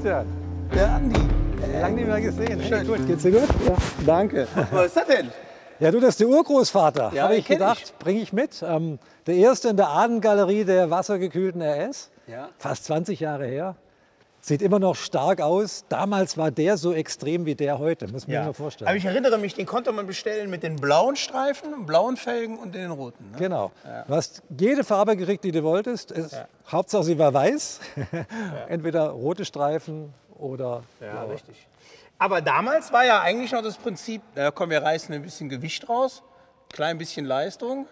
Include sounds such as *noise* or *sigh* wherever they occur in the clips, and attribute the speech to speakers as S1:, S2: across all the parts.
S1: Christian.
S2: Der Andi.
S1: Lange nicht mehr gesehen.
S2: Schön.
S1: Hey, gut, geht's dir gut? Ja, danke.
S2: Was ist das denn?
S1: Ja, du, das ist der Urgroßvater.
S2: Ja,
S1: Habe ich gedacht, bringe ich mit. Ähm, der erste in der Adengalerie der wassergekühlten RS.
S2: Ja.
S1: Fast 20 Jahre her. Sieht immer noch stark aus. Damals war der so extrem wie der heute, muss man sich mal vorstellen.
S2: Aber ich erinnere mich, den konnte man bestellen mit den blauen Streifen, blauen Felgen und den roten. Ne?
S1: Genau. Du hast jede Farbe gekriegt, die du wolltest. Es, Hauptsache sie war weiß. *laughs* Entweder rote Streifen oder
S2: Ja,
S1: blaue.
S2: richtig. Aber damals war ja eigentlich noch das Prinzip, na komm, wir reißen ein bisschen Gewicht raus, klein bisschen Leistung.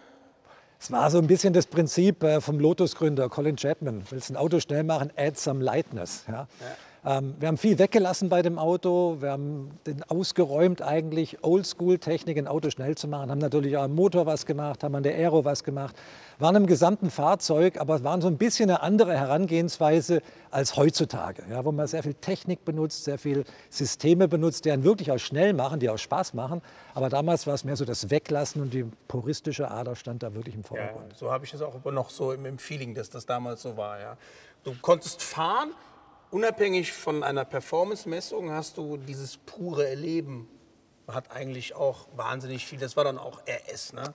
S1: Es war so ein bisschen das Prinzip äh, vom Lotus-Gründer Colin Chapman. Willst ein Auto schnell machen, add some lightness. Ja? Ähm, wir haben viel weggelassen bei dem Auto. Wir haben den ausgeräumt eigentlich, Oldschool-Technik, ein Auto schnell zu machen. Haben natürlich auch am Motor was gemacht, haben an der Aero was gemacht. Waren im gesamten Fahrzeug, aber waren so ein bisschen eine andere Herangehensweise als heutzutage. Ja? Wo man sehr viel Technik benutzt, sehr viel Systeme benutzt, die einen wirklich auch schnell machen, die auch Spaß machen. Aber damals war es mehr so das Weglassen und die puristische Ader stand da wirklich im
S2: Ja,
S1: Vordergrund.
S2: so habe ich es auch immer noch so im, im Feeling, dass das damals so war. Ja. Du konntest fahren, unabhängig von einer Performance-Messung hast du dieses pure Erleben. Hat eigentlich auch wahnsinnig viel. Das war dann auch RS, ne?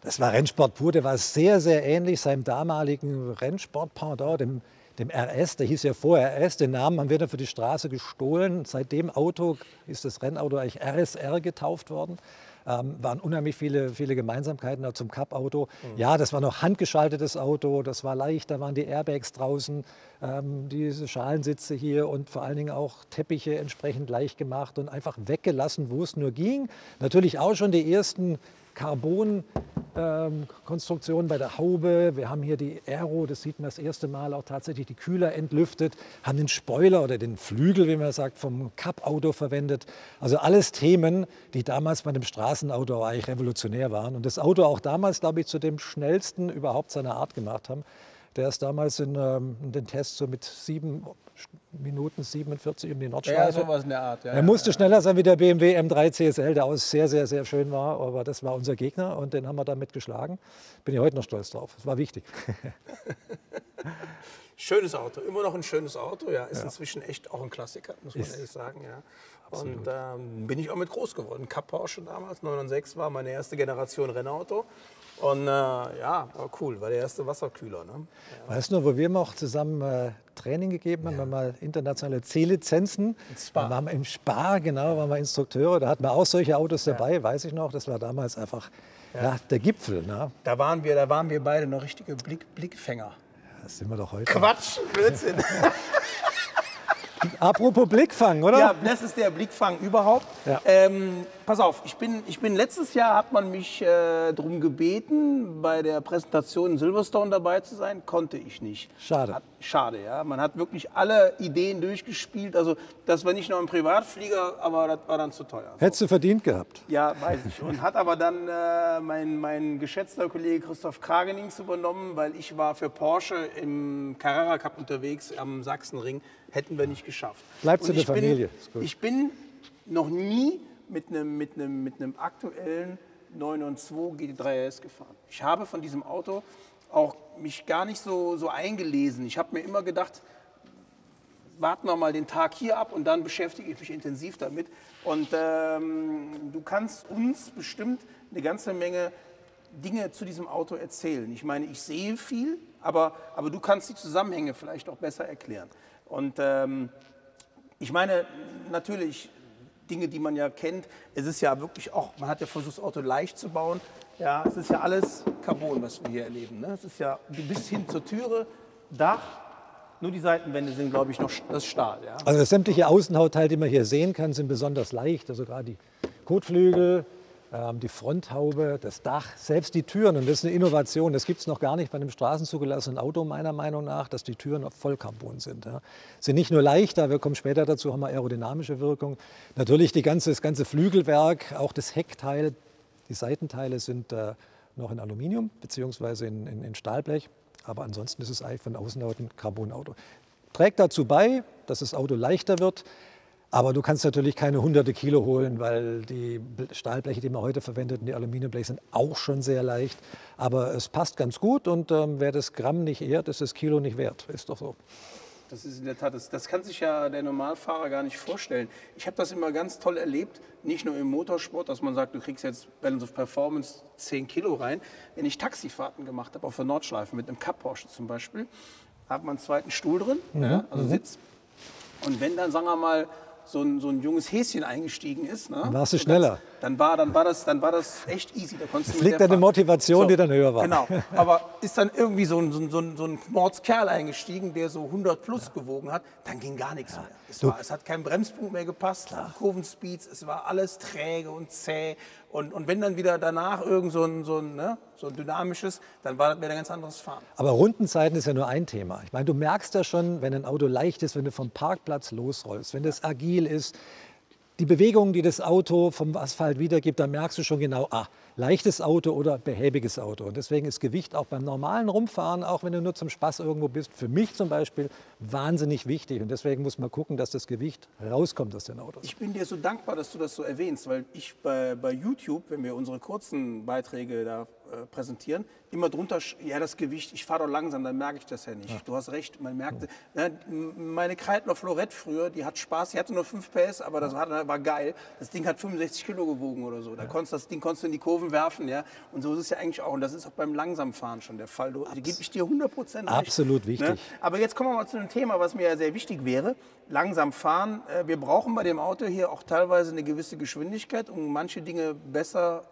S1: Das war Rennsport pur, der war sehr, sehr ähnlich seinem damaligen Rennsport-Pendant, dem, dem RS. Der hieß ja vorher RS, den Namen haben wir dann für die Straße gestohlen. Seit dem Auto ist das Rennauto eigentlich RSR getauft worden. Ähm, waren unheimlich viele, viele Gemeinsamkeiten auch zum Cup-Auto. Ja, das war noch handgeschaltetes Auto, das war leicht, da waren die Airbags draußen, ähm, diese Schalensitze hier und vor allen Dingen auch Teppiche entsprechend leicht gemacht und einfach weggelassen, wo es nur ging. Natürlich auch schon die ersten Carbon-Konstruktionen bei der Haube. Wir haben hier die Aero, das sieht man das erste Mal auch tatsächlich die Kühler entlüftet, haben den Spoiler oder den Flügel, wie man sagt, vom Cup-Auto verwendet. Also alles Themen, die damals bei dem Straßenauto eigentlich revolutionär waren und das Auto auch damals, glaube ich, zu dem schnellsten überhaupt seiner Art gemacht haben. Der ist damals in, ähm, in den Tests so mit sieben Minuten 47 um die
S2: Ja,
S1: Nordschleife.
S2: sowas in der Art. Ja,
S1: Er musste schneller sein wie der BMW M3 CSL, der auch sehr, sehr, sehr schön war. Aber das war unser Gegner und den haben wir damit geschlagen. Bin ich heute noch stolz drauf. Das war wichtig. *laughs*
S2: Schönes Auto, immer noch ein schönes Auto. Ja, ist inzwischen echt auch ein Klassiker, muss man
S1: Ist-
S2: ehrlich sagen. Ja. Und ähm, bin ich auch mit groß geworden. Cup Porsche damals, 906 war meine erste Generation Rennauto. Und äh, ja, war cool, war der erste Wasserkühler. Ne?
S1: Weißt du, wo wir mal auch zusammen äh, Training gegeben haben, haben wir mal internationale C-Lizenzen.
S2: Spa.
S1: Waren wir im Spa, genau, waren wir Instrukteure. Da hatten wir auch solche Autos dabei, weiß ich noch. Das war damals einfach ja. der Gipfel. Ne?
S2: Da, waren wir, da waren wir beide noch richtige Blick, Blickfänger.
S1: Das sind wir doch heute.
S2: Quatsch, Blödsinn. *laughs*
S1: Apropos Blickfang, oder?
S2: Ja, das ist der Blickfang überhaupt.
S1: Ja.
S2: Ähm, pass auf, ich bin, ich bin letztes Jahr hat man mich äh, darum gebeten, bei der Präsentation in Silverstone dabei zu sein, konnte ich nicht.
S1: Schade.
S2: Hat, schade, ja. Man hat wirklich alle Ideen durchgespielt. Also das war nicht nur ein Privatflieger, aber das war dann zu teuer. So.
S1: Hättest du verdient gehabt.
S2: Ja, weiß ich. Und hat aber dann äh, mein, mein geschätzter Kollege Christoph Kragenings übernommen, weil ich war für Porsche im Carrera Cup unterwegs am Sachsenring. Hätten wir nicht geschafft.
S1: Bleibst
S2: Und
S1: in der
S2: bin-
S1: Familie, gut.
S2: Ich bin noch nie mit einem, mit einem, mit einem aktuellen 992 GT3 RS gefahren. Ich habe von diesem Auto auch mich gar nicht so, so eingelesen. Ich habe mir immer gedacht, warten wir mal den Tag hier ab und dann beschäftige ich mich intensiv damit. Und ähm, du kannst uns bestimmt eine ganze Menge Dinge zu diesem Auto erzählen. Ich meine, ich sehe viel, aber, aber du kannst die Zusammenhänge vielleicht auch besser erklären. Und ähm, ich meine, natürlich Dinge, die man ja kennt. Es ist ja wirklich auch, man hat ja versucht, das Auto leicht zu bauen. Ja, es ist ja alles Carbon, was wir hier erleben. Ne? Es ist ja bis hin zur Türe, Dach, nur die Seitenwände sind, glaube ich, noch das Stahl. Ja?
S1: Also sämtliche Außenhautteile, die man hier sehen kann, sind besonders leicht. Also gerade die Kotflügel, die Fronthaube, das Dach, selbst die Türen. Und das ist eine Innovation. Das gibt es noch gar nicht bei einem straßenzugelassenen Auto, meiner Meinung nach, dass die Türen auf Vollcarbon sind. Ja. Sind nicht nur leichter, wir kommen später dazu, haben wir aerodynamische Wirkung. Natürlich die ganze, das ganze Flügelwerk, auch das Heckteil, die Seitenteile sind äh, noch in Aluminium bzw. In, in, in Stahlblech. Aber ansonsten ist es eigentlich von außen ein Carbonauto. Trägt dazu bei, dass das Auto leichter wird. Aber du kannst natürlich keine hunderte Kilo holen, weil die Stahlbleche, die man heute verwendet, und die Aluminiumbleche sind auch schon sehr leicht. Aber es passt ganz gut und ähm, wer das Gramm nicht ehrt, ist das Kilo nicht wert. Ist doch so.
S2: Das ist in der Tat, das, das kann sich ja der Normalfahrer gar nicht vorstellen. Ich habe das immer ganz toll erlebt, nicht nur im Motorsport, dass man sagt, du kriegst jetzt Balance of Performance 10 Kilo rein. Wenn ich Taxifahrten gemacht habe, auf der Nordschleife mit einem Cup Porsche zum Beispiel, hat man einen zweiten Stuhl drin, ja, also Sitz. Und wenn dann, sagen wir mal, so ein, so ein junges Häschen eingestiegen ist, ne?
S1: Dann warst du schneller.
S2: Dann war, dann, war das, dann war das echt easy. Da
S1: konntest das liegt an der Motivation, so, die dann höher war.
S2: Genau, *laughs* aber ist dann irgendwie so ein, so ein, so ein, so ein Mordskerl eingestiegen, der so 100 plus ja. gewogen hat, dann ging gar nichts ja. mehr. Es, war, es, hat kein Bremspunkt mehr gepasst, Kurvenspeeds, es war alles träge und zäh. Und, und wenn dann wieder danach irgend so ein, so ein, ne, so ein dynamisches, dann war das wieder ein ganz anderes Fahren.
S1: Aber Rundenzeiten ist ja nur ein Thema. Ich meine, du merkst ja schon, wenn ein Auto leicht ist, wenn du vom Parkplatz losrollst, wenn das agil ist, die Bewegungen, die das Auto vom Asphalt wiedergibt, da merkst du schon genau, ah, leichtes Auto oder behäbiges Auto. Und deswegen ist Gewicht auch beim normalen Rumfahren, auch wenn du nur zum Spaß irgendwo bist, für mich zum Beispiel wahnsinnig wichtig. Und deswegen muss man gucken, dass das Gewicht rauskommt aus den Autos.
S2: Ich bin dir so dankbar, dass du das so erwähnst, weil ich bei, bei YouTube, wenn wir unsere kurzen Beiträge da äh, präsentieren, immer drunter, ja, das Gewicht, ich fahre doch langsam, dann merke ich das ja nicht. Ja. Du hast recht, man merkte, ja, meine Kreidler Florett früher, die hat Spaß, die hatte nur 5 PS, aber das war, war geil. Das Ding hat 65 Kilo gewogen oder so. Da ja. konntest, das Ding konntest du in die Kurven werfen, ja. Und so ist es ja eigentlich auch. Und das ist auch beim Langsamfahren schon der Fall. Da gebe ich dir 100 Prozent
S1: Absolut ne? wichtig. Ne?
S2: Aber jetzt kommen wir mal zu einem Thema, was mir ja sehr wichtig wäre. Langsam fahren. Äh, wir brauchen bei dem Auto hier auch teilweise eine gewisse Geschwindigkeit, um manche Dinge besser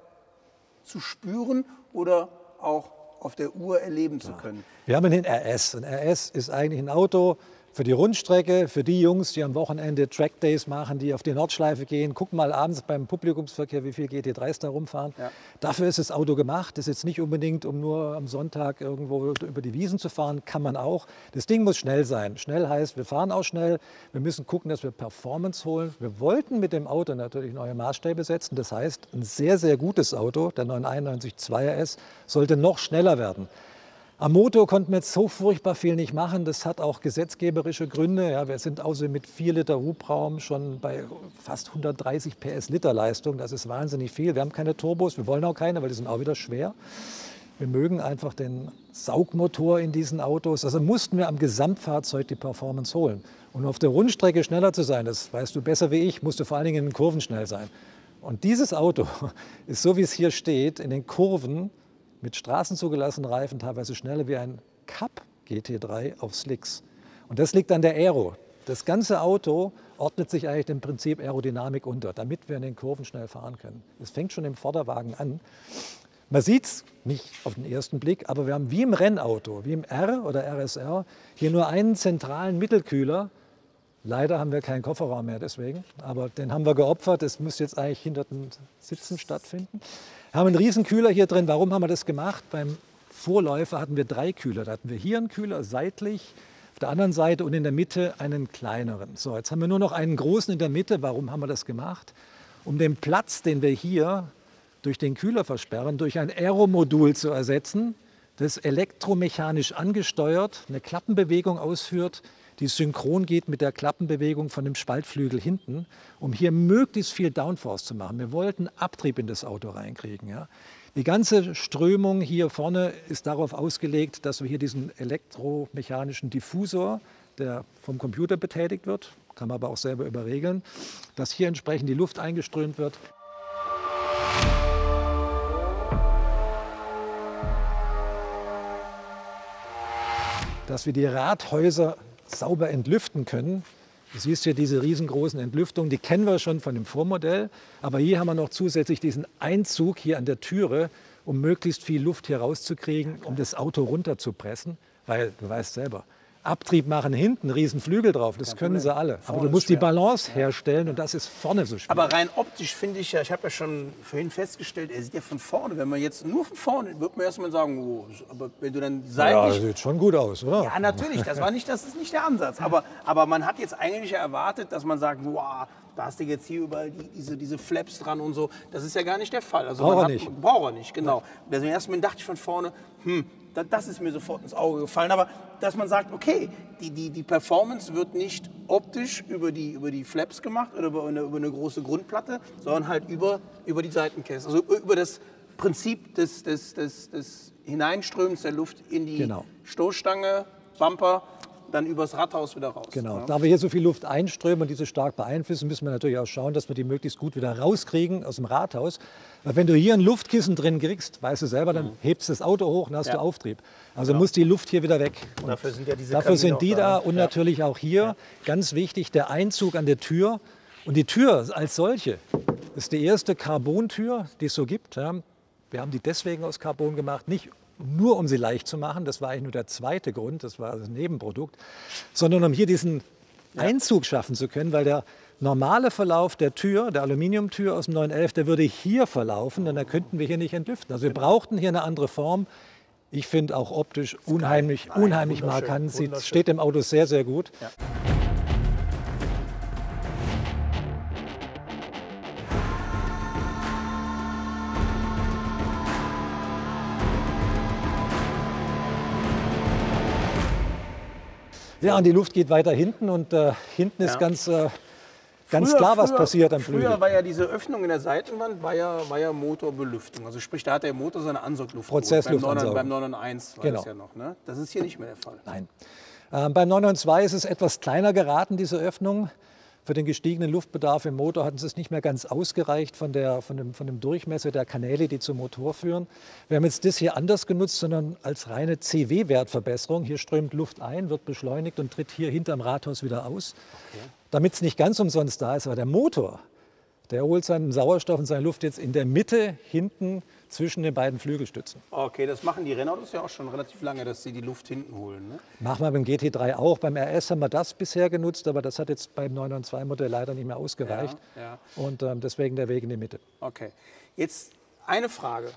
S2: zu spüren oder auch auf der Uhr erleben zu können.
S1: Wir haben den RS. Ein RS ist eigentlich ein Auto, für die Rundstrecke, für die Jungs, die am Wochenende Trackdays machen, die auf die Nordschleife gehen, guck mal abends beim Publikumsverkehr, wie viel GT3s da rumfahren. Ja. Dafür ist das Auto gemacht. Das ist jetzt nicht unbedingt, um nur am Sonntag irgendwo über die Wiesen zu fahren, kann man auch. Das Ding muss schnell sein. Schnell heißt, wir fahren auch schnell. Wir müssen gucken, dass wir Performance holen. Wir wollten mit dem Auto natürlich neue Maßstäbe setzen. Das heißt, ein sehr, sehr gutes Auto, der 991 2RS, sollte noch schneller werden. Am Motor konnten wir jetzt so furchtbar viel nicht machen. Das hat auch gesetzgeberische Gründe. Ja, wir sind außer mit 4 Liter Hubraum schon bei fast 130 PS Liter Leistung. Das ist wahnsinnig viel. Wir haben keine Turbos, wir wollen auch keine, weil die sind auch wieder schwer. Wir mögen einfach den Saugmotor in diesen Autos. Also mussten wir am Gesamtfahrzeug die Performance holen. Und auf der Rundstrecke schneller zu sein, das weißt du besser wie ich, musst du vor allen Dingen in den Kurven schnell sein. Und dieses Auto *laughs* ist so, wie es hier steht, in den Kurven mit straßenzugelassenen Reifen teilweise schneller wie ein Cup GT3 auf Slicks. Und das liegt an der Aero. Das ganze Auto ordnet sich eigentlich dem Prinzip Aerodynamik unter, damit wir in den Kurven schnell fahren können. Es fängt schon im Vorderwagen an. Man sieht es nicht auf den ersten Blick, aber wir haben wie im Rennauto, wie im R oder RSR, hier nur einen zentralen Mittelkühler. Leider haben wir keinen Kofferraum mehr deswegen, aber den haben wir geopfert. Das müsste jetzt eigentlich hinter den Sitzen stattfinden. Wir haben einen riesen Kühler hier drin. Warum haben wir das gemacht? Beim Vorläufer hatten wir drei Kühler. Da hatten wir hier einen Kühler seitlich, auf der anderen Seite und in der Mitte einen kleineren. So, jetzt haben wir nur noch einen großen in der Mitte. Warum haben wir das gemacht? Um den Platz, den wir hier durch den Kühler versperren, durch ein Aeromodul zu ersetzen, das elektromechanisch angesteuert eine Klappenbewegung ausführt, die synchron geht mit der Klappenbewegung von dem Spaltflügel hinten, um hier möglichst viel Downforce zu machen. Wir wollten Abtrieb in das Auto reinkriegen. Ja. Die ganze Strömung hier vorne ist darauf ausgelegt, dass wir hier diesen elektromechanischen Diffusor, der vom Computer betätigt wird, kann man aber auch selber überregeln, dass hier entsprechend die Luft eingeströmt wird. dass wir die Rathäuser sauber entlüften können. Du siehst hier diese riesengroßen Entlüftungen, die kennen wir schon von dem Vormodell. Aber hier haben wir noch zusätzlich diesen Einzug hier an der Türe, um möglichst viel Luft hier rauszukriegen, um das Auto runterzupressen. Weil du weißt selber, Abtrieb machen hinten, riesen Flügel drauf, das können sie alle. Aber du musst die Balance herstellen und das ist vorne so schwer.
S2: Aber rein optisch finde ich ja, ich habe ja schon vorhin festgestellt, er sieht ja von vorne, wenn man jetzt nur von vorne, würde man erstmal sagen, oh, aber wenn du dann seitlich...
S1: Ja, sieht schon gut aus, oder?
S2: Ja, natürlich, das, war nicht, das ist nicht der Ansatz. Aber, aber man hat jetzt eigentlich erwartet, dass man sagt, wow, da hast du jetzt hier überall die, diese, diese Flaps dran und so. Das ist ja gar nicht der Fall.
S1: Also braucht er nicht.
S2: Braucht er nicht, genau. Deswegen erstmal dachte ich von vorne, hm, das ist mir sofort ins Auge gefallen. Aber dass man sagt, okay, die, die, die Performance wird nicht optisch über die, über die Flaps gemacht oder über eine, über eine große Grundplatte, sondern halt über, über die Seitenkäste. Also über das Prinzip des, des, des, des Hineinströmens der Luft in die genau. Stoßstange, Bumper dann übers Rathaus wieder raus.
S1: Genau.
S2: Ja.
S1: Da wir hier so viel Luft einströmen und diese stark beeinflussen, müssen wir natürlich auch schauen, dass wir die möglichst gut wieder rauskriegen aus dem Rathaus. Weil wenn du hier ein Luftkissen drin kriegst, weißt du selber, dann hebst du das Auto hoch und hast
S2: Ja.
S1: du Auftrieb. Also muss die Luft hier wieder weg. Und
S2: Dafür sind ja diese
S1: Dafür sind die
S2: da,
S1: da
S2: ne?
S1: und
S2: Ja.
S1: natürlich auch hier, ganz wichtig, der Einzug an der Tür. Und die Tür als solche ist die erste Carbontür, die es so gibt. Ja. Wir haben die deswegen aus Carbon gemacht, nicht nur um sie leicht zu machen, das war eigentlich nur der zweite Grund, das war das Nebenprodukt, sondern um hier diesen Einzug schaffen zu können, weil der normale Verlauf der Tür, der Aluminiumtür aus dem 911, der würde hier verlaufen, denn da könnten wir hier nicht entlüften. Also wir brauchten hier eine andere Form. Ich finde auch optisch unheimlich, unheimlich markant. Sieht,
S2: wunderschön.
S1: steht im Auto sehr, sehr gut. Ja, und die Luft geht weiter hinten und äh, hinten ist
S2: Ja.
S1: ganz, äh, ganz
S2: Früher-
S1: klar, was
S2: früher-
S1: passiert am Flügel.
S2: Früher war ja diese Öffnung in der Seitenwand war ja, war ja Motorbelüftung. Also sprich, da hat der Motor seine Ansaugluft
S1: Prozessluftansaugung.
S2: Beim 991 war
S1: Genau.
S2: das ja noch. Ne? Das ist hier nicht mehr der Fall.
S1: Nein. Ähm, beim 992 ist es etwas kleiner geraten, diese Öffnung. Für den gestiegenen Luftbedarf im Motor hatten sie es nicht mehr ganz ausgereicht von, der, von, dem, von dem Durchmesser der Kanäle, die zum Motor führen. Wir haben jetzt das hier anders genutzt, sondern als reine CW-Wertverbesserung. Hier strömt Luft ein, wird beschleunigt und tritt hier hinterm Rathaus wieder aus. Damit es nicht ganz umsonst da ist, aber der Motor, der holt seinen Sauerstoff und seine Luft jetzt in der Mitte, hinten zwischen den beiden Flügelstützen.
S2: Okay, das machen die Rennautos ja auch schon relativ lange, dass sie die Luft hinten holen. Ne?
S1: Machen wir beim GT3 auch. Beim RS haben wir das bisher genutzt, aber das hat jetzt beim 992-Modell leider nicht mehr ausgereicht.
S2: Ja, ja.
S1: Und ähm, deswegen der Weg in die Mitte.
S2: Okay. Jetzt eine Frage.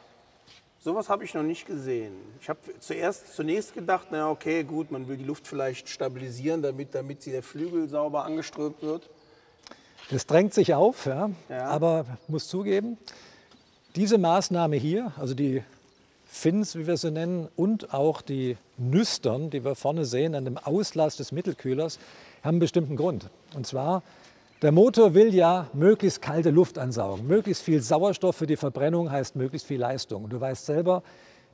S2: Sowas habe ich noch nicht gesehen. Ich habe zuerst zunächst gedacht, na okay, gut, man will die Luft vielleicht stabilisieren, damit, damit sie der Flügel sauber angeströmt wird.
S1: Das drängt sich auf, ja,
S2: Ja.
S1: aber muss zugeben, diese Maßnahme hier, also die Fins, wie wir sie nennen, und auch die Nüstern, die wir vorne sehen an dem Auslass des Mittelkühlers, haben einen bestimmten Grund. Und zwar, der Motor will ja möglichst kalte Luft ansaugen. Möglichst viel Sauerstoff für die Verbrennung heißt möglichst viel Leistung. Und du weißt selber,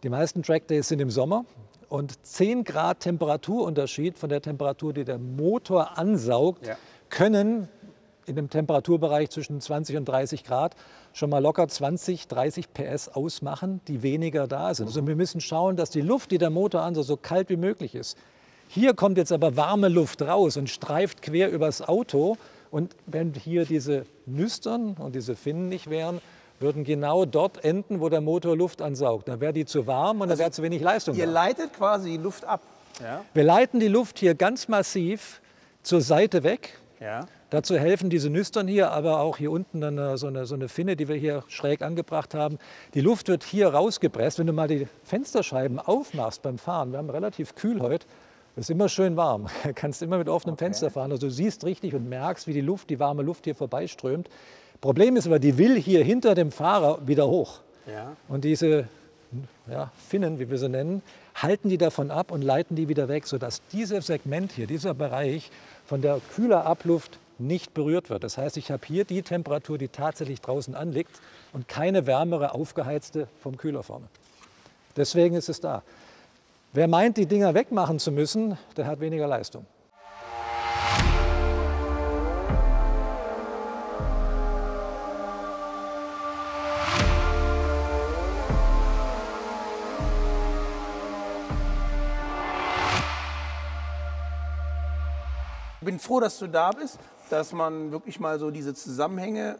S1: die meisten Trackdays sind im Sommer und 10 Grad Temperaturunterschied von der Temperatur, die der Motor ansaugt,
S2: Ja.
S1: können in dem Temperaturbereich zwischen 20 und 30 Grad schon mal locker 20, 30 PS ausmachen, die weniger da sind. Also wir müssen schauen, dass die Luft, die der Motor ansaugt, so kalt wie möglich ist. Hier kommt jetzt aber warme Luft raus und streift quer übers Auto. Und wenn hier diese Nüstern und diese Finnen nicht wären, würden genau dort enden, wo der Motor Luft ansaugt. Dann wäre die zu warm und dann wäre zu wenig Leistung
S2: Ihr
S1: da.
S2: leitet quasi die Luft ab. Ja.
S1: Wir leiten die Luft hier ganz massiv zur Seite weg.
S2: Ja.
S1: Dazu helfen diese Nüstern hier, aber auch hier unten dann äh, so eine, so eine Finne, die wir hier schräg angebracht haben. Die Luft wird hier rausgepresst. Wenn du mal die Fensterscheiben aufmachst beim Fahren, wir haben relativ kühl heute, ist immer schön warm. Du *laughs* kannst immer mit offenem Fenster fahren. Also du siehst richtig und merkst, wie die Luft, die warme Luft hier vorbeiströmt. Problem ist aber, die will hier hinter dem Fahrer wieder hoch.
S2: Ja.
S1: Und diese ja, Finnen, wie wir sie nennen, halten die davon ab und leiten die wieder weg, sodass dieses Segment hier, dieser Bereich von der kühler Abluft nicht berührt wird. Das heißt, ich habe hier die Temperatur, die tatsächlich draußen anliegt und keine wärmere, aufgeheizte vom Kühler vorne. Deswegen ist es da. Wer meint, die Dinger wegmachen zu müssen, der hat weniger Leistung.
S2: Ich bin froh, dass du da bist, dass man wirklich mal so diese Zusammenhänge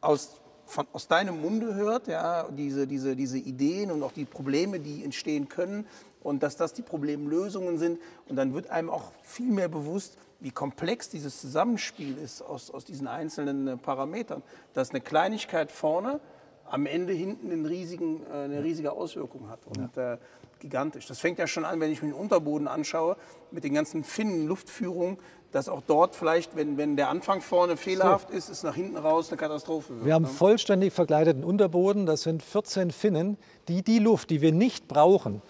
S2: aus, von, aus deinem Munde hört, ja, diese, diese, diese Ideen und auch die Probleme, die entstehen können und dass das die Problemlösungen sind. Und dann wird einem auch viel mehr bewusst, wie komplex dieses Zusammenspiel ist aus, aus diesen einzelnen äh, Parametern. Dass eine Kleinigkeit vorne am Ende hinten einen riesigen, äh, eine riesige Auswirkung hat. Und äh, gigantisch. Das fängt ja schon an, wenn ich mir den Unterboden anschaue, mit den ganzen Finnen, Luftführungen, dass auch dort vielleicht, wenn, wenn der Anfang vorne fehlerhaft ist, ist nach hinten raus eine Katastrophe. wird,
S1: Wir haben
S2: ne?
S1: vollständig verkleideten Unterboden. Das sind 14 Finnen, die die Luft, die wir nicht brauchen,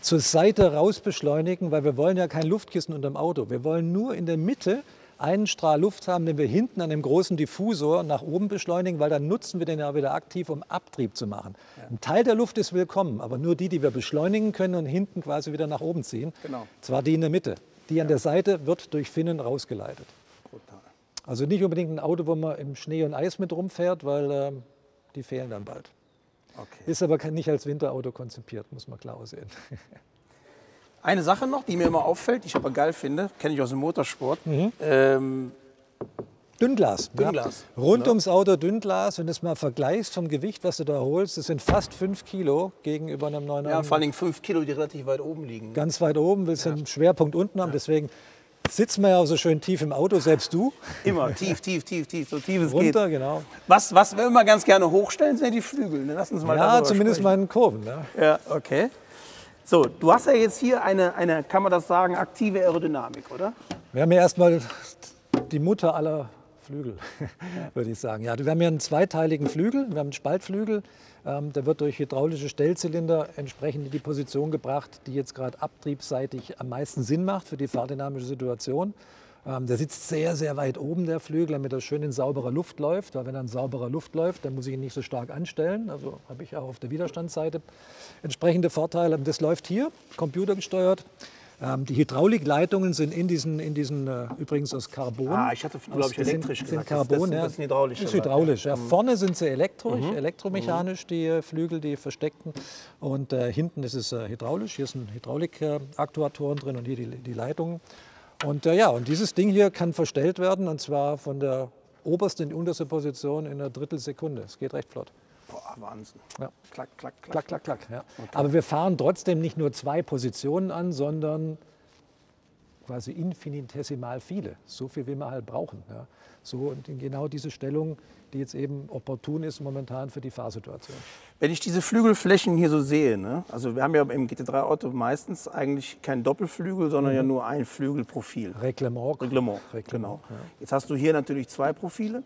S1: zur Seite raus beschleunigen, weil wir wollen ja kein Luftkissen unterm Auto. Wir wollen nur in der Mitte einen Strahl Luft haben, den wir hinten an dem großen Diffusor nach oben beschleunigen, weil dann nutzen wir den ja wieder aktiv, um Abtrieb zu machen. Ein Teil der Luft ist willkommen, aber nur die, die wir beschleunigen können und hinten quasi wieder nach oben ziehen.
S2: Genau.
S1: Zwar die in der Mitte. Die an der Seite wird durch Finnen rausgeleitet.
S2: Brutal.
S1: Also nicht unbedingt ein Auto, wo man im Schnee und Eis mit rumfährt, weil ähm, die fehlen dann bald.
S2: Okay.
S1: Ist aber nicht als Winterauto konzipiert, muss man klar sehen. *laughs*
S2: Eine Sache noch, die mir immer auffällt, die ich aber geil finde, kenne ich aus dem Motorsport. Ähm,
S1: Dünnglas.
S2: Dünnglas,
S1: Ja. Rund
S2: genau.
S1: ums Auto Dünnglas. Wenn du es mal vergleichst vom Gewicht, was du da holst, das sind fast 5 Kilo gegenüber einem 9
S2: ja, vor allen Dingen fünf Kilo, die relativ weit oben liegen.
S1: Ganz weit oben, willst du einen Schwerpunkt unten haben. Deswegen sitzen wir ja auch so schön tief im Auto, selbst du.
S2: Immer tief, tief, tief, tief, so tief es
S1: Runter,
S2: geht.
S1: genau.
S2: Was, was wir immer ganz gerne hochstellen, sind ja die Flügel. ne? Lass uns mal
S1: Ja, zumindest
S2: sprechen.
S1: mal in Kurven. Ne?
S2: Ja, okay. So, du hast ja jetzt hier eine, eine, kann man das sagen, aktive Aerodynamik, oder?
S1: Wir haben ja erstmal die Mutter aller Flügel, *laughs* würde ich sagen. Ja, wir haben hier einen zweiteiligen Flügel, wir haben einen Spaltflügel. Ähm, der wird durch hydraulische Stellzylinder entsprechend in die Position gebracht, die jetzt gerade abtriebsseitig am meisten Sinn macht für die fahrdynamische Situation. Ähm, der sitzt sehr, sehr weit oben, der Flügel, damit er schön in sauberer Luft läuft. Weil wenn er in sauberer Luft läuft, dann muss ich ihn nicht so stark anstellen. Also habe ich auch auf der Widerstandsseite entsprechende Vorteile. Das läuft hier, computergesteuert. Ähm, die Hydraulikleitungen sind in diesen, in diesen äh, übrigens aus Carbon.
S2: Ah, ich hatte, glaub ich,
S1: Das sind-
S2: elektrisch
S1: sind
S2: gesagt. Das-
S1: Carbon,
S2: das sind-
S1: ja.
S2: das sind
S1: Das ist hydraulisch. Ja.
S2: Mhm.
S1: Vorne sind sie elektrisch, elektromechanisch, die äh, Flügel, die versteckten. Und äh, hinten ist es äh, hydraulisch. Hier sind Hydraulikaktuatoren drin und hier die, die Leitungen. Und äh, ja, und dieses Ding hier kann verstellt werden und zwar von der obersten in die unterste Position in einer Drittelsekunde. Es geht recht flott.
S2: Boah, Wahnsinn.
S1: Ja.
S2: Klack, klack, klack.
S1: Klack, klack, klack. Ja. Aber wir fahren trotzdem nicht nur zwei Positionen an, sondern quasi infinitesimal viele. So viel, wie wir halt brauchen. Ja. So und in genau diese Stellung, die jetzt eben opportun ist momentan für die Fahrsituation.
S2: Wenn ich diese Flügelflächen hier so sehe, ne? also wir haben ja im GT3-Auto meistens eigentlich keinen Doppelflügel, sondern ja nur ein Flügelprofil.
S1: Reglement.
S2: Reglement,
S1: Reglement,
S2: genau.
S1: ja.
S2: Jetzt hast du hier natürlich zwei Profile,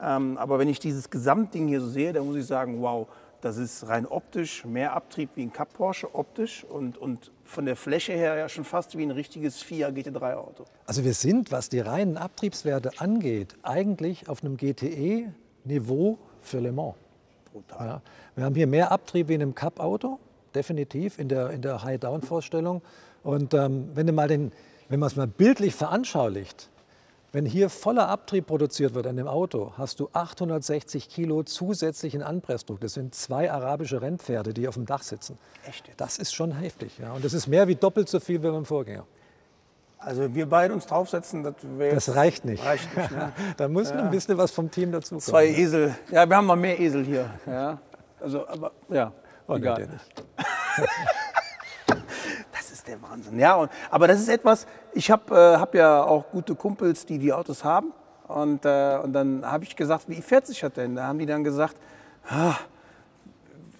S2: ähm, aber wenn ich dieses Gesamtding hier so sehe, dann muss ich sagen, wow, das ist rein optisch mehr Abtrieb wie ein Cup Porsche optisch und, und von der Fläche her ja schon fast wie ein richtiges FIA GT3-Auto.
S1: Also wir sind, was die reinen Abtriebswerte angeht, eigentlich auf einem GTE-Niveau für Le Mans.
S2: Brutal.
S1: Ja. Wir haben hier mehr Abtrieb wie in einem Cup-Auto, definitiv in der, in der High-Down-Vorstellung. Und ähm, wenn, du mal den, wenn man es mal bildlich veranschaulicht, wenn hier voller Abtrieb produziert wird an dem Auto, hast du 860 Kilo zusätzlichen Anpressdruck. Das sind zwei arabische Rennpferde, die auf dem Dach sitzen.
S2: Echt?
S1: Das ist schon heftig. Ja. Und das ist mehr wie doppelt so viel wie beim Vorgänger.
S2: Also wir beide uns draufsetzen, das wäre
S1: Das reicht nicht.
S2: Reicht nicht *laughs* ne?
S1: da muss noch ein bisschen was vom Team dazu kommen.
S2: Zwei Esel. Ja, wir haben noch mehr Esel hier. Ja. Also, aber ja,
S1: Oh, nee,
S2: egal. Das *laughs* ist der Wahnsinn. Ja, und, aber das ist etwas, ich habe äh, hab ja auch gute Kumpels, die die Autos haben. Und, äh, und dann habe ich gesagt, wie fährt sich das denn? Da haben die dann gesagt, ah,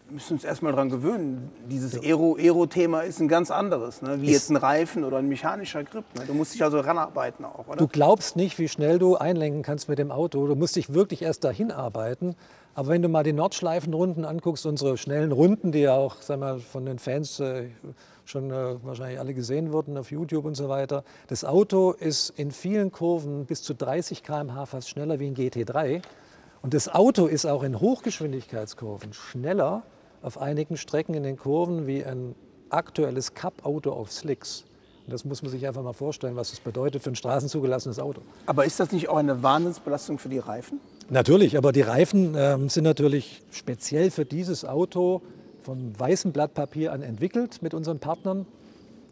S2: wir müssen uns erstmal dran gewöhnen. Dieses Aero- Aero-Thema ist ein ganz anderes, ne? wie jetzt ein Reifen oder ein mechanischer Grip. Ne? Du musst dich also ranarbeiten auch, oder?
S1: Du glaubst nicht, wie schnell du einlenken kannst mit dem Auto. Du musst dich wirklich erst dahin arbeiten. Aber wenn du mal die Nordschleifenrunden anguckst, unsere schnellen Runden, die ja auch sag mal, von den Fans äh, schon äh, wahrscheinlich alle gesehen wurden auf YouTube und so weiter. Das Auto ist in vielen Kurven bis zu 30 km/h fast schneller wie ein GT3. Und das Auto ist auch in Hochgeschwindigkeitskurven schneller auf einigen Strecken in den Kurven wie ein aktuelles Cup-Auto auf Slicks. Und das muss man sich einfach mal vorstellen, was das bedeutet für ein straßenzugelassenes Auto.
S2: aber ist das nicht auch eine Wahnsinnsbelastung für die Reifen?
S1: Natürlich, aber die Reifen ähm, sind natürlich speziell für dieses Auto vom weißen Blatt Papier an entwickelt mit unseren Partnern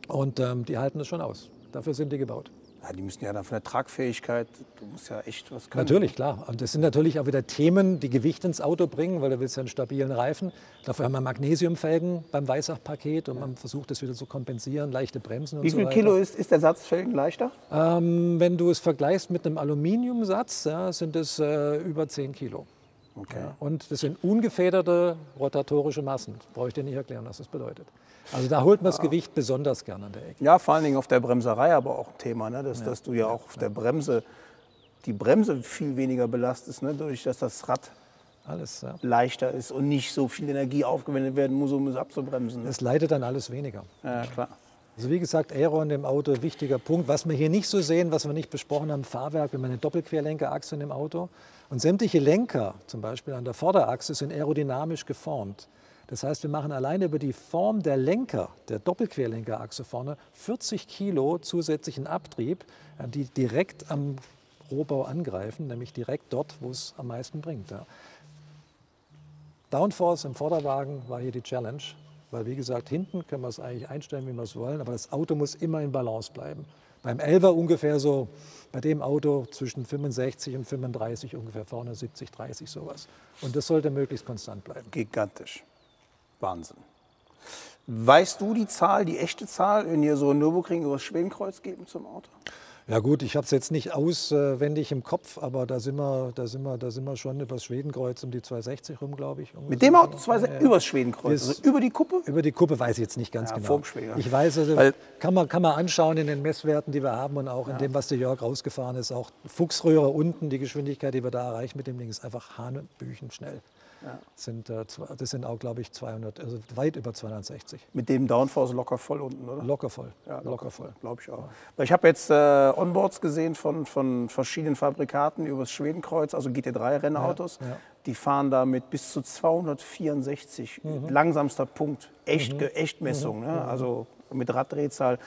S1: und ähm, die halten es schon aus. Dafür sind die gebaut.
S2: Ja, die müssen ja dann von der Tragfähigkeit, du musst ja echt was können.
S1: Natürlich, klar. Und das sind natürlich auch wieder Themen, die Gewicht ins Auto bringen, weil du willst ja einen stabilen Reifen. Dafür haben wir Magnesiumfelgen beim Weissach-Paket und man versucht das wieder zu kompensieren, leichte Bremsen und
S2: Wie
S1: so
S2: viel
S1: weiter.
S2: Kilo ist, ist der Satz Felgen leichter?
S1: Ähm, wenn du es vergleichst mit einem Aluminiumsatz, ja, sind es äh, über 10 Kilo.
S2: Okay.
S1: Ja, und das sind ungefederte rotatorische Massen. Brauche ich dir nicht erklären, was das bedeutet. Also da holt man das Gewicht besonders gern an der Ecke.
S2: Ja, vor allen Dingen auf der Bremserei aber auch ein Thema, ne? dass, dass du ja auch auf der Bremse die Bremse viel weniger belastest, ne? dadurch, dass das Rad
S1: Alles, ja.
S2: leichter ist und nicht so viel Energie aufgewendet werden muss, um es abzubremsen. Ne?
S1: Es leidet dann alles weniger.
S2: Ja, klar.
S1: Also wie gesagt, Aero in dem Auto, wichtiger Punkt. Was wir hier nicht so sehen, was wir nicht besprochen haben, Fahrwerk, wir haben eine Doppelquerlenkerachse in dem Auto. Und sämtliche Lenker, zum Beispiel an der Vorderachse, sind aerodynamisch geformt. Das heißt, wir machen alleine über die Form der Lenker, der Doppelquerlenkerachse vorne, 40 Kilo zusätzlichen Abtrieb, äh, die direkt am Rohbau angreifen, nämlich direkt dort, wo es am meisten bringt. Downforce im Vorderwagen war hier die Challenge, weil wie gesagt, hinten können wir es eigentlich einstellen, wie wir es wollen, aber das Auto muss immer in Balance bleiben. Beim 11er ungefähr so, bei dem Auto zwischen 65 und 35 ungefähr vorne 70, 30 sowas. Und das sollte möglichst konstant bleiben.
S2: Gigantisch. Wahnsinn. Weißt du die Zahl, die echte Zahl, wenn ihr so ein Nürburgring über das Schwedenkreuz geben zum Auto?
S1: Ja gut, ich habe es jetzt nicht auswendig im Kopf, aber da sind wir, da sind wir, da sind wir schon über das Schwedenkreuz um die 260 rum, glaube ich.
S2: Mit dem Auto 260 ja, ja. übers Schwedenkreuz, also über die Kuppe?
S1: Über die Kuppe weiß ich jetzt nicht ganz
S2: ja,
S1: genau. Ich weiß, also Weil kann, man, kann man anschauen in den Messwerten, die wir haben und auch in dem, was der Jörg rausgefahren ist. Auch Fuchsröhre unten, die Geschwindigkeit, die wir da erreichen mit dem Ding, ist einfach hanebüchen schnell. Ja. Sind, äh, das sind auch, glaube ich, 200, also weit über 260.
S2: Mit dem Downforce locker voll unten, oder?
S1: Locker voll.
S2: Ja, locker, locker voll. Glaube ich auch. Ja. Ich habe jetzt äh, Onboards gesehen von, von verschiedenen Fabrikaten übers Schwedenkreuz, also GT3-Rennautos. Ja, Die fahren da mit bis zu 264. Mhm. Langsamster Punkt. Echt, mhm. Echtmessung. Mhm. Ne? Also mit Raddrehzahl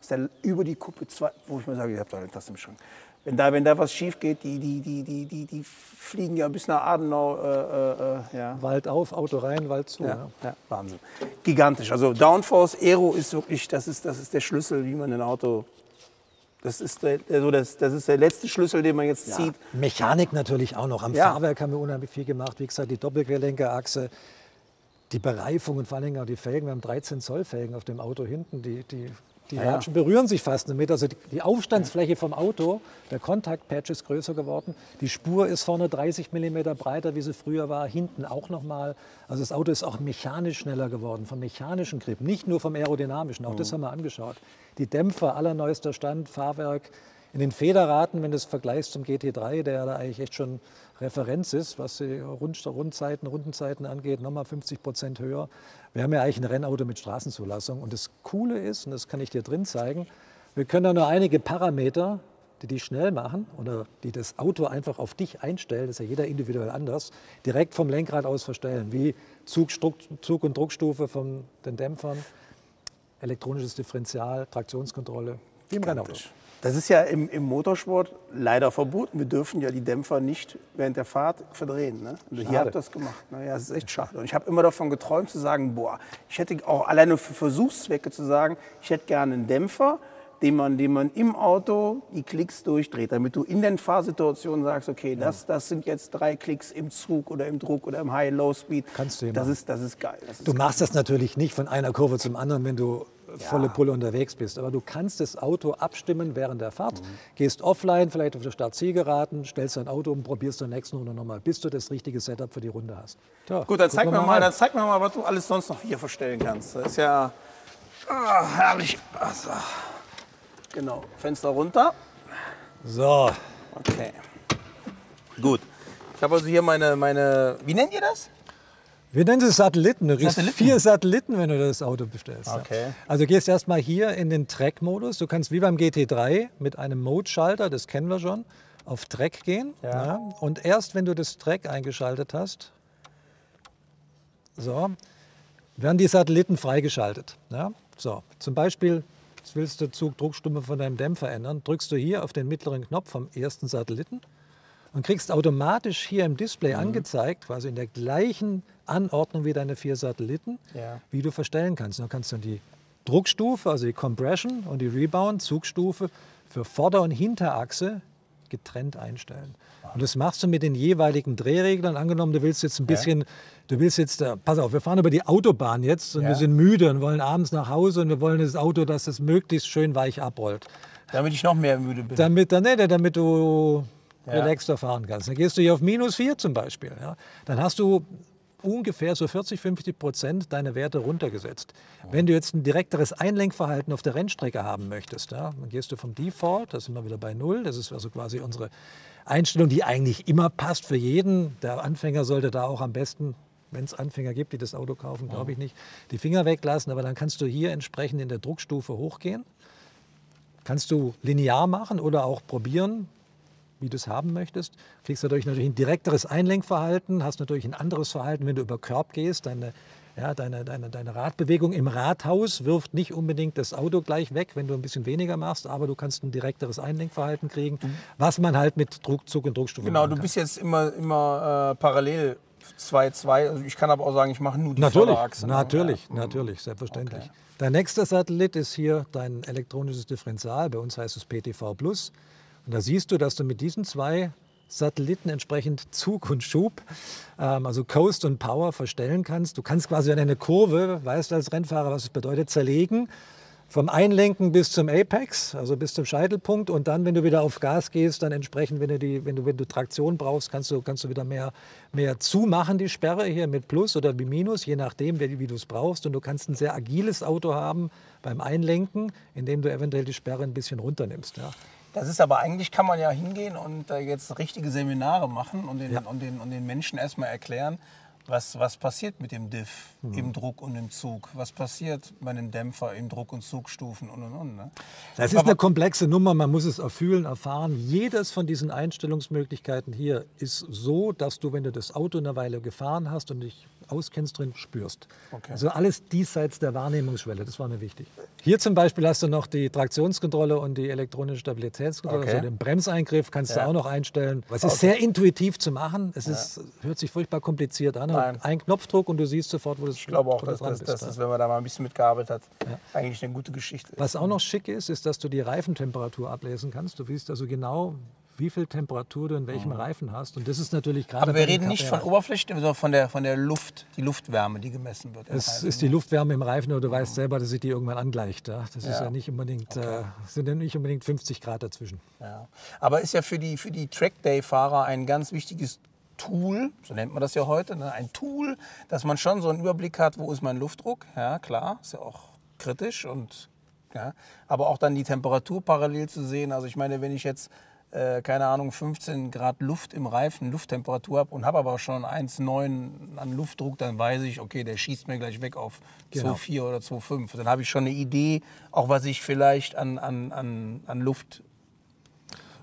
S2: ist der über die Kuppe, zwei, wo ich mir sage, ihr habt da eine Tasse im Schrank wenn da, wenn da was schief geht, die, die, die, die, die, die fliegen ja bis nach Adenau. Äh, äh, äh, ja.
S1: Wald auf, Auto rein, Wald zu.
S2: Ja, ja. Wahnsinn. Gigantisch. Also Downforce Aero ist wirklich, das ist, das ist der Schlüssel, wie man ein Auto. Das ist, der, also das, das ist der letzte Schlüssel, den man jetzt ja. zieht.
S1: Mechanik natürlich auch noch. Am Fahrwerk haben wir unheimlich viel gemacht. Wie gesagt, die Doppelquerlenkerachse, die Bereifung und vor allem auch die Felgen. Wir haben 13 Zoll Felgen auf dem Auto hinten. Die, die die ja, Latschen berühren sich fast nicht mit. Also die Aufstandsfläche vom Auto, der Kontaktpatch ist größer geworden. Die Spur ist vorne 30 mm breiter, wie sie früher war, hinten auch nochmal. Also das Auto ist auch mechanisch schneller geworden, vom mechanischen Grip, nicht nur vom aerodynamischen. Auch mhm. das haben wir angeschaut. Die Dämpfer, allerneuester Stand, Fahrwerk. In den Federraten, wenn du es vergleichst zum GT3, der da eigentlich echt schon Referenz ist, was die Rundzeiten, Rundenzeiten angeht, nochmal 50 Prozent höher. Wir haben ja eigentlich ein Rennauto mit Straßenzulassung. Und das Coole ist, und das kann ich dir drin zeigen, wir können da nur einige Parameter, die dich schnell machen oder die das Auto einfach auf dich einstellen, das ist ja jeder individuell anders, direkt vom Lenkrad aus verstellen, wie Zug, Zug und Druckstufe von den Dämpfern, elektronisches Differential, Traktionskontrolle, wie im Rennauto.
S2: Das ist ja im, im, Motorsport leider verboten. Wir dürfen ja die Dämpfer nicht während der Fahrt verdrehen. Ne? Also hier habt ihr das gemacht. Naja, das ist echt schade. Und ich habe immer davon geträumt zu sagen, boah, ich hätte auch alleine für Versuchszwecke zu sagen, ich hätte gerne einen Dämpfer, den man, den man im Auto die Klicks durchdreht, damit du in den Fahrsituationen sagst, okay, das, das sind jetzt drei Klicks im Zug oder im Druck oder im High-Low-Speed.
S1: Kannst du
S2: das ist, das ist geil. Das ist
S1: du machst
S2: geil.
S1: das natürlich nicht von einer Kurve zum anderen, wenn du volle Pulle unterwegs bist. Aber du kannst das Auto abstimmen während der Fahrt, mhm. gehst offline, vielleicht auf der Startzielgeraden, stellst dein Auto um, probierst zur nächsten Runde nochmal, bis du das richtige Setup für die Runde hast.
S2: Ja, Gut, dann zeig, mir mal, dann zeig mir mal, was du alles sonst noch hier verstellen kannst. Das ist ja oh, herrlich. Also, genau, Fenster runter.
S1: So.
S2: Okay. Gut. Ich habe also hier meine, meine, wie nennt ihr das?
S1: Wir nennen es Satelliten. Du kriegst Satelliten? vier Satelliten, wenn du das Auto bestellst.
S2: Okay.
S1: Also gehst erstmal hier in den Track-Modus. Du kannst wie beim GT3 mit einem Mode-Schalter, das kennen wir schon, auf Track gehen. Ja. Ja. Und erst wenn du das Track eingeschaltet hast, so, werden die Satelliten freigeschaltet. Ja. So, zum Beispiel jetzt willst du Zugdruckstumme von deinem Dämpfer ändern, drückst du hier auf den mittleren Knopf vom ersten Satelliten und kriegst automatisch hier im Display mhm. angezeigt, quasi in der gleichen Anordnung wie deine vier Satelliten, ja. wie du verstellen kannst. Dann kannst du die Druckstufe, also die Compression und die Rebound, Zugstufe für Vorder- und Hinterachse getrennt einstellen. Und das machst du mit den jeweiligen Drehreglern. Angenommen, du willst jetzt ein bisschen, ja. du willst jetzt, äh, pass auf, wir fahren über die Autobahn jetzt und ja. wir sind müde und wollen abends nach Hause und wir wollen das Auto, dass es möglichst schön weich abrollt.
S2: Damit ich noch mehr müde bin.
S1: Damit, nee, damit du ja. relaxter fahren kannst. Dann gehst du hier auf minus 4 zum Beispiel. Ja. Dann hast du ungefähr so 40, 50 Prozent deine Werte runtergesetzt. Wenn du jetzt ein direkteres Einlenkverhalten auf der Rennstrecke haben möchtest, ja, dann gehst du vom Default, da sind wir wieder bei Null, das ist also quasi unsere Einstellung, die eigentlich immer passt für jeden. Der Anfänger sollte da auch am besten, wenn es Anfänger gibt, die das Auto kaufen, glaube ich nicht, die Finger weglassen. Aber dann kannst du hier entsprechend in der Druckstufe hochgehen. Kannst du linear machen oder auch probieren, wie du es haben möchtest. Kriegst dadurch natürlich ein direkteres Einlenkverhalten, hast natürlich ein anderes Verhalten, wenn du über Körb gehst. Deine Ja, deine, deine, deine Radbewegung im Rathaus wirft nicht unbedingt das Auto gleich weg, wenn du ein bisschen weniger machst, aber du kannst ein direkteres Einlenkverhalten kriegen, was man halt mit Druckzug und Druckstufe
S2: Genau, du bist jetzt immer, immer äh, parallel 2-2. Also ich kann aber auch sagen, ich mache nur die
S1: Natürlich,
S2: Vorderachse. ne?
S1: natürlich,
S2: Ja.
S1: natürlich, selbstverständlich.
S2: Okay.
S1: Dein nächster Satellit ist hier dein elektronisches Differential, bei uns heißt es PTV Plus. Und da siehst du, dass du mit diesen zwei Satelliten entsprechend Zug und Schub, ähm, also Coast und Power verstellen kannst. Du kannst quasi eine Kurve, weißt du als Rennfahrer, was es bedeutet, zerlegen. Vom Einlenken bis zum Apex, also bis zum Scheitelpunkt. Und dann, wenn du wieder auf Gas gehst, dann entsprechend, wenn du, die, wenn du, wenn du Traktion brauchst, kannst du, kannst du wieder mehr, mehr zumachen, die Sperre hier mit Plus oder mit Minus, je nachdem, wie, wie du es brauchst. Und du kannst ein sehr agiles Auto haben beim Einlenken, indem du eventuell die Sperre ein bisschen runternimmst. Ja.
S2: Das ist aber eigentlich, kann man ja hingehen und äh, jetzt richtige Seminare machen und den,
S1: Ja.
S2: und den, und den Menschen erstmal erklären, was, was passiert mit dem Diff
S1: Mhm.
S2: im Druck und im Zug. Was passiert bei einem Dämpfer im Druck- und Zugstufen und und und. Ne?
S1: Das ist eine komplexe Nummer, man muss es erfühlen, erfahren. Jedes von diesen Einstellungsmöglichkeiten hier ist so, dass du, wenn du das Auto eine Weile gefahren hast und dich auskennst drin, spürst.
S2: Okay.
S1: Also alles diesseits der Wahrnehmungsschwelle, das war mir wichtig. Hier zum Beispiel hast du noch die Traktionskontrolle und die elektronische Stabilitätskontrolle,
S2: Okay.
S1: also den Bremseingriff kannst
S2: Ja.
S1: du auch noch einstellen. Es ist sehr intuitiv zu machen, es ist, hört sich furchtbar kompliziert an. Ein Knopfdruck und du siehst sofort, wo das
S2: Ich glaube auch, dass, dass
S1: ja.
S2: das, wenn man da mal ein bisschen mitgearbeitet hat, eigentlich eine gute Geschichte ist.
S1: Was auch noch schick ist, ist, dass du die Reifentemperatur ablesen kannst. Du weißt also genau, wie viel Temperatur du in welchem Reifen hast. Und das ist natürlich gerade.
S2: Mhm. Aber wir reden nicht von Oberfläche, sondern von der, von der Luft, die Luftwärme, die gemessen wird.
S1: Es
S2: Reifen.
S1: ist die Luftwärme im Reifen, aber du weißt selber, dass sich die irgendwann angleicht. Ja? Das ist
S2: Ja.
S1: ja nicht unbedingt, äh, sind ja nicht unbedingt 50 Grad dazwischen.
S2: Ja. Aber ist ja für die, für die Trackday-Fahrer ein ganz wichtiges Tool, so nennt man das ja heute, ne? ein Tool, dass man schon so einen Überblick hat, wo ist mein Luftdruck. Ja, klar, ist ja auch kritisch und ja, aber auch dann die Temperatur parallel zu sehen. Also ich meine, wenn ich jetzt äh, keine Ahnung 15 Grad Luft im Reifen, Lufttemperatur habe und habe aber schon 1,9 an Luftdruck, dann weiß ich, okay, der schießt mir gleich weg auf
S1: Genau.
S2: 2,4 oder 2,5. Dann habe ich schon eine Idee, auch was ich vielleicht an, an, an, an Luft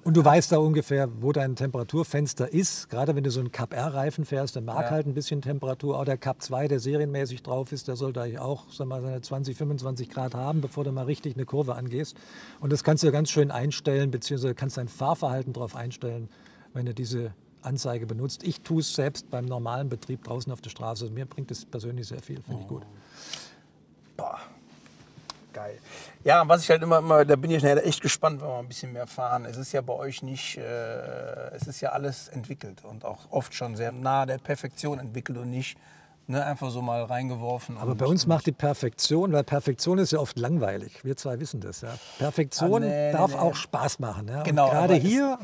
S1: Und du weißt da ungefähr, wo dein Temperaturfenster ist. Gerade wenn du so einen Cup R-Reifen fährst, der mag
S2: Ja.
S1: halt ein bisschen Temperatur. Auch der Cup 2, der serienmäßig drauf ist, der sollte eigentlich auch sag mal, seine 20, 25 Grad haben, bevor du mal richtig eine Kurve angehst. Und das kannst du ganz schön einstellen, beziehungsweise kannst dein Fahrverhalten darauf einstellen, wenn du diese Anzeige benutzt. Ich tue es selbst beim normalen Betrieb draußen auf der Straße. Mir bringt es persönlich sehr viel, finde ich gut.
S2: Boah, geil. Ja, was ich halt immer, immer, da bin ich nachher echt gespannt, wenn wir ein bisschen mehr fahren. Es ist ja bei euch nicht, äh, es ist ja alles entwickelt und auch oft schon sehr nah der Perfektion entwickelt und nicht ne, einfach so mal reingeworfen.
S1: Aber bei uns macht die Perfektion, weil Perfektion ist ja oft langweilig. Wir zwei wissen das. Ja. Perfektion
S2: Ah, nee,
S1: darf
S2: nee.
S1: auch Spaß machen. Ja.
S2: Genau,
S1: Gerade
S2: es-
S1: hier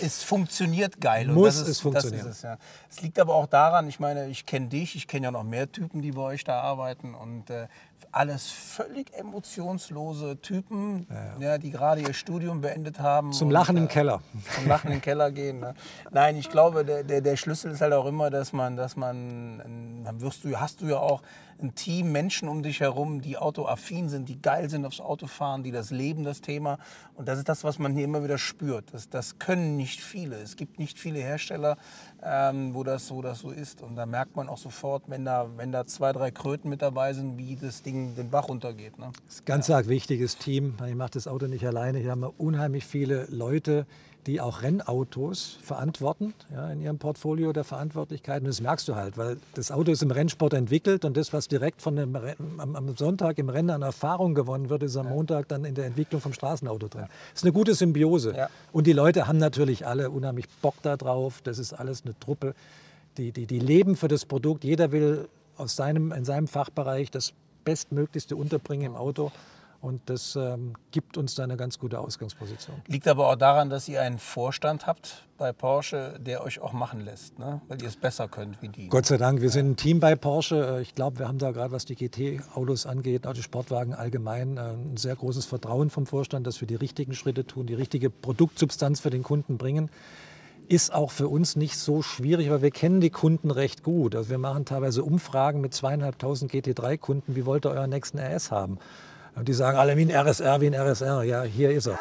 S2: es funktioniert geil.
S1: Muss
S2: und das
S1: es
S2: ist,
S1: funktionieren.
S2: Ist es, ja. Es liegt aber auch daran, ich meine, ich kenne dich, ich kenne ja noch mehr Typen, die bei euch da arbeiten und äh, alles völlig emotionslose Typen, ja. die gerade ihr Studium beendet haben.
S1: zum
S2: und,
S1: Lachen im
S2: äh,
S1: Keller.
S2: zum Lachen den Keller gehen. Ne? Nein, ich glaube, der, der, der Schlüssel ist halt auch immer, dass man, dass man, dann wirst du, hast du ja auch ein Team Menschen um dich herum, die autoaffin sind, die geil sind aufs Autofahren, die das leben, das Thema. Und das ist das, was man hier immer wieder spürt. Das, das können nicht viele. Es gibt nicht viele Hersteller, ähm, wo, das, wo das so ist. Und da merkt man auch sofort, wenn da, wenn da zwei, drei Kröten mit dabei sind, wie das Ding den Bach runtergeht. Ne?
S1: Das ist ein ganz arg wichtiges Team. Ich mache das Auto nicht alleine. Hier haben wir unheimlich viele Leute, die auch Rennautos verantworten ja, in ihrem Portfolio der Verantwortlichkeiten. Und das merkst du halt, weil das Auto ist im Rennsport entwickelt und das, was direkt von dem am, am Sonntag im Rennen an Erfahrung gewonnen wird, ist am Montag dann in der Entwicklung vom Straßenauto drin. Das ist eine gute Symbiose.
S2: Ja.
S1: Und die Leute haben natürlich alle unheimlich Bock da drauf. Das ist alles eine Truppe, die, die, die leben für das Produkt. Jeder will aus seinem, in seinem Fachbereich das Bestmöglichste unterbringen im Auto. Und das ähm, gibt uns da eine ganz gute Ausgangsposition.
S2: Liegt aber auch daran, dass ihr einen Vorstand habt bei Porsche, der euch auch machen lässt, ne? weil ihr es besser könnt wie die.
S1: Gott sei Dank, wir sind ein Team bei Porsche. Äh, Ich glaube, wir haben da gerade, was die GT-Autos angeht, auch die Sportwagen allgemein, äh, ein sehr großes Vertrauen vom Vorstand, dass wir die richtigen Schritte tun, die richtige Produktsubstanz für den Kunden bringen. Ist auch für uns nicht so schwierig, weil wir kennen die Kunden recht gut. Also wir machen teilweise Umfragen mit zweieinhalbtausend GT3-Kunden. Wie wollt ihr euren nächsten RS haben? Und die sagen alle wie ein RSR, wie ein RSR. Ja, hier ist er.